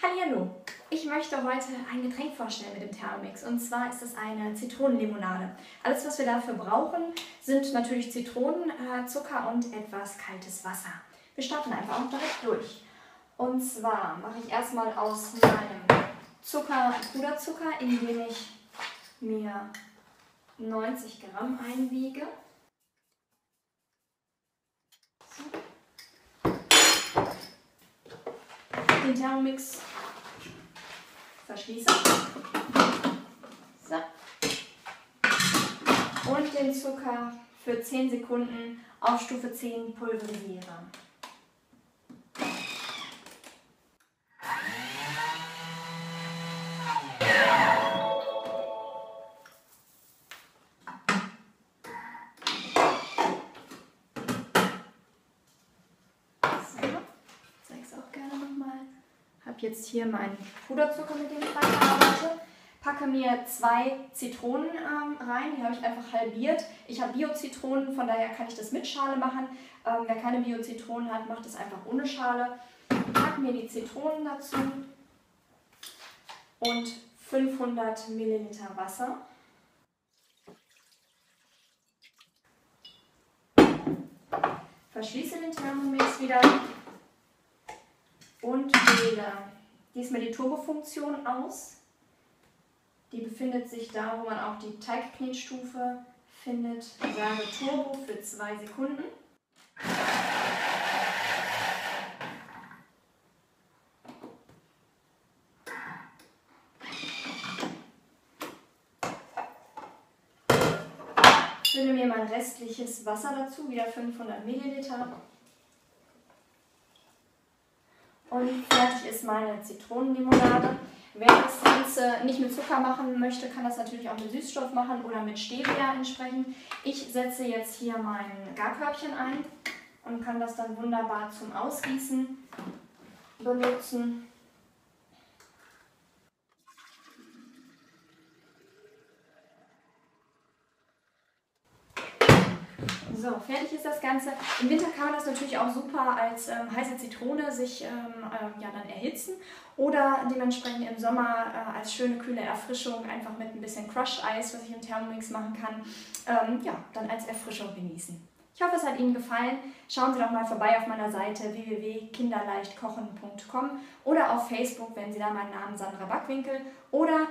Hallo, ich möchte heute ein Getränk vorstellen mit dem Thermomix und zwar ist es eine Zitronenlimonade. Alles was wir dafür brauchen sind natürlich Zitronen, äh, Zucker und etwas kaltes Wasser. Wir starten einfach auch direkt durch. Und zwar mache ich erstmal aus meinem Zucker Puderzucker, indem ich mir 90 Gramm einwiege. Den Thermomix verschließe. So. Und den Zucker für 10 Sekunden auf Stufe 10 pulverisiere. Habe jetzt hier meinen Puderzucker, mit dem ich arbeite. Packe mir zwei Zitronen ähm, rein, die habe ich einfach halbiert. Ich habe Bio-Zitronen, von daher kann ich das mit Schale machen. Ähm, wer keine Bio-Zitronen hat, macht es einfach ohne Schale. Packe mir die Zitronen dazu und 500 Milliliter Wasser. Verschließe den Thermomix wieder und wähle diesmal die Turbofunktion aus. Die befindet sich da, wo man auch die Teigknetstufe findet. Ich sage Turbo für zwei Sekunden. Fülle mir mein restliches Wasser dazu, wieder 500 Milliliter. Und fertig ist meine Zitronenlimonade. Wer das Ganze nicht mit Zucker machen möchte, kann das natürlich auch mit Süßstoff machen oder mit Stevia entsprechend. Ich setze jetzt hier mein Garkörbchen ein und kann das dann wunderbar zum Ausgießen benutzen. So, fertig ist das Ganze. Im Winter kann man das natürlich auch super als ähm, heiße Zitrone sich ähm, äh, ja, dann erhitzen oder dementsprechend im Sommer äh, als schöne kühle Erfrischung einfach mit ein bisschen Crush-Eis, was ich im Thermomix machen kann, ähm, ja, dann als Erfrischung genießen. Ich hoffe, es hat Ihnen gefallen. Schauen Sie doch mal vorbei auf meiner Seite www.kinderleichtkochen.com oder auf Facebook, wenn Sie da meinen Namen Sandra Backwinkel oder